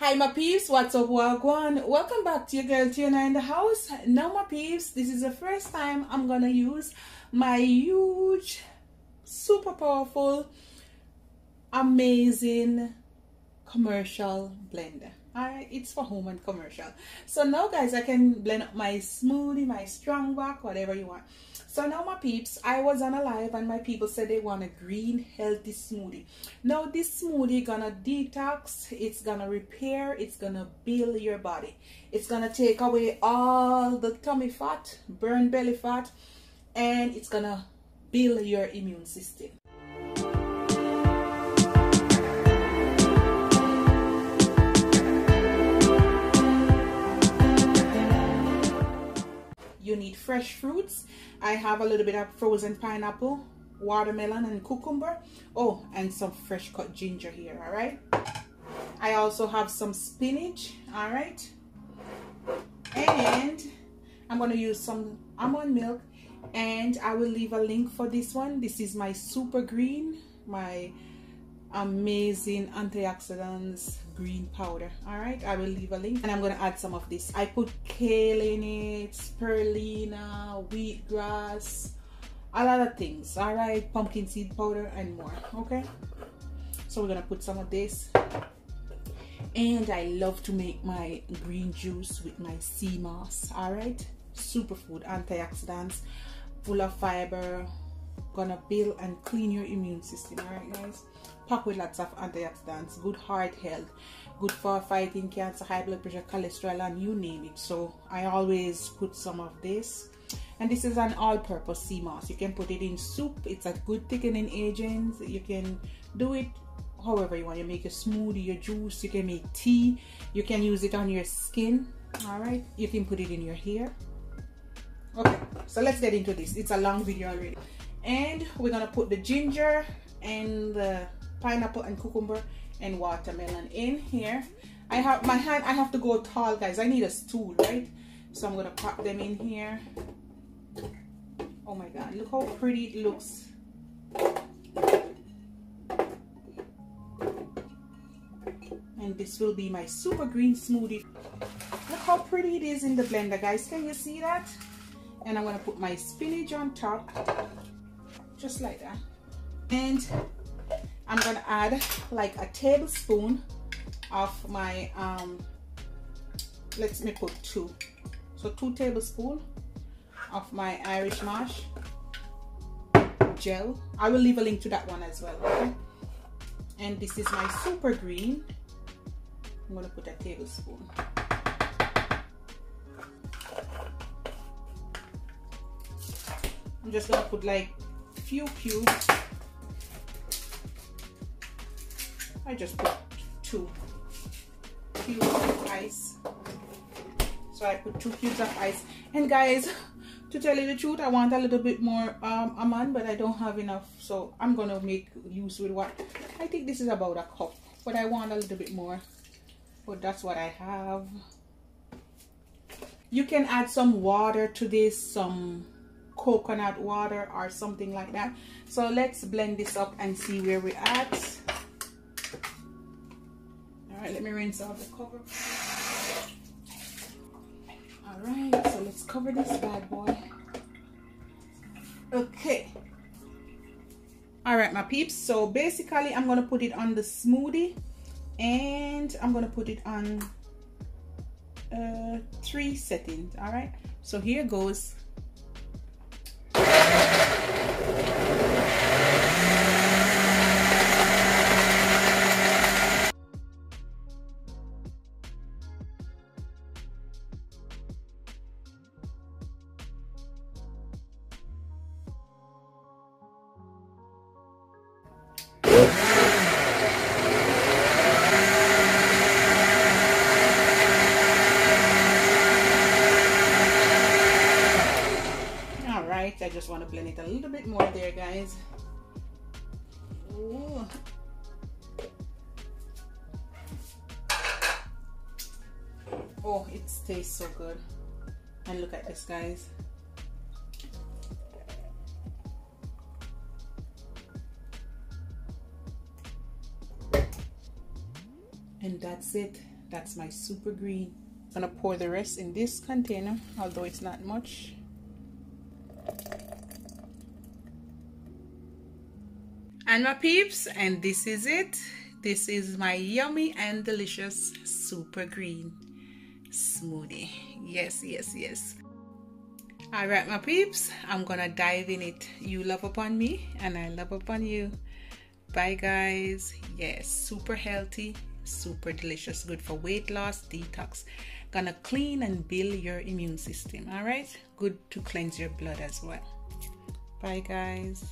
Hi my peeps, what's up Wagwan? Welcome back to your girl Tionia in the house. Now my peeps, this is the first time I'm gonna use my huge, super powerful, amazing commercial blender. Alright, it's for home and commercial. So now guys, I can blend up my smoothie, my strong back, whatever you want. So now my peeps, I was on a live and my people said they want a green healthy smoothie. Now this smoothie gonna detox, it's gonna repair, it's gonna build your body. It's gonna take away all the tummy fat, burn belly fat, and it's gonna build your immune system. Fresh fruits. I have a little bit of frozen pineapple watermelon and cucumber. Oh and some fresh cut ginger here all right? I also have some spinach all right? And i'm to use some almond milk and i will leave a link for this one. This is my super green my amazing antioxidants green powder. All right i will leave a link and i'm going to add some of this. I put kale in it spirulina wheatgrass a lot of things. All right pumpkin seed powder and more okay? So we're gonna put some of this. And i love to make my green juice with my sea moss. All right superfood antioxidants full of fiber gonna build and clean your immune system all right guys? Packed with lots of antioxidants good heart health good for fighting cancer high blood pressure cholesterol and you name it. So i always put some of this. And this is an all-purpose sea moss. You can put it in soup. It's a good thickening agent. You can do it however you want. You make a smoothie your juice. You can make tea. You can use it on your skin all right you can put it in your hair. Okay so let's get into this. It's a long video already and we're gonna put the ginger and the pineapple and cucumber and watermelon in here. I have my hand I have to go tall guys. I need a stool right? So I'm gonna pop them in here. Oh my god look how pretty it looks. And this will be my super green smoothie. Look how pretty it is in the blender guys. Can you see that? And I'm gonna put my spinach on top just like that. And I'm gonna add like a tablespoon of my um let me put two. So two tablespoon of my Irish Moss gel. I will leave a link to that one as well okay? And this is my super green. I'm gonna put a tablespoon. I'm just gonna put like few cubes I just put two cubes of ice. So I put two cubes of ice. And guys, to tell you the truth, I want a little bit more um, but I don't have enough. So I'm going to make use with what? I think this is about a cup, but I want a little bit more. But that's what I have. You can add some water to this, some coconut water or something like that. So let's blend this up and see where we're at. All right let me rinse off the cover. All right so let's cover this bad boy. Okay. All right my peeps. So basically i'm gonna put it on the smoothie and i'm gonna put it on uh three settings. All right. So here goes just want to blend it a little bit more there, guys. Ooh. Oh, it tastes so good. And look at this, guys. And that's it. that's my super green I'm gonna pour the rest in this container although it's not much and my peeps and this is it. This is my yummy and delicious super green smoothie. Yes yes yes. All right my peeps i'm gonna dive in it. You love upon me and i love upon you. Bye guys. Yes super healthy super delicious. Good for weight loss detox. Gonna clean and build your immune system all right? Good to cleanse your blood as well. Bye guys